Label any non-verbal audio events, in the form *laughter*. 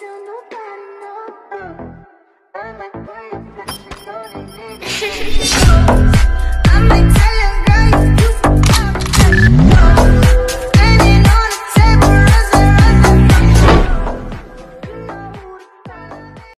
nobody. Oh, I like when you. *laughs*